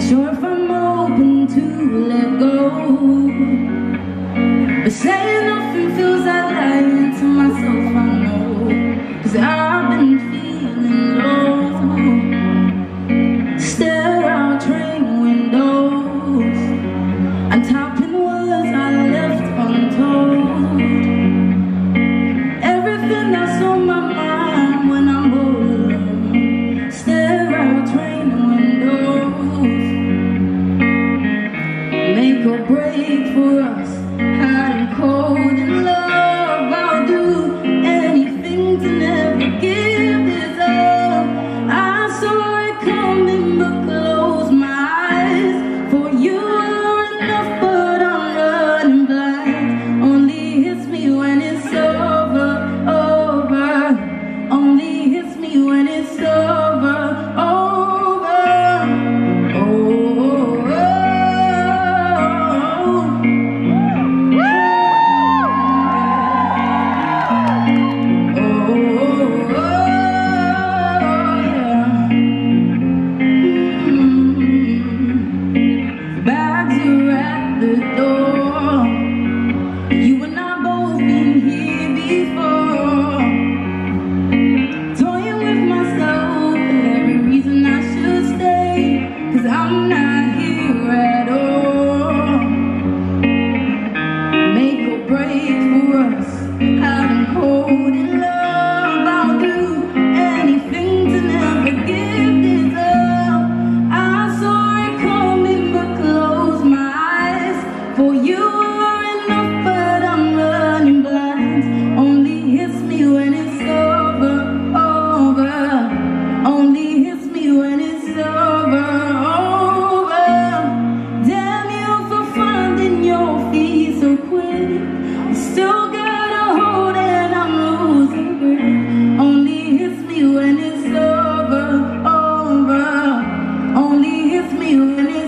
I sure break for us hits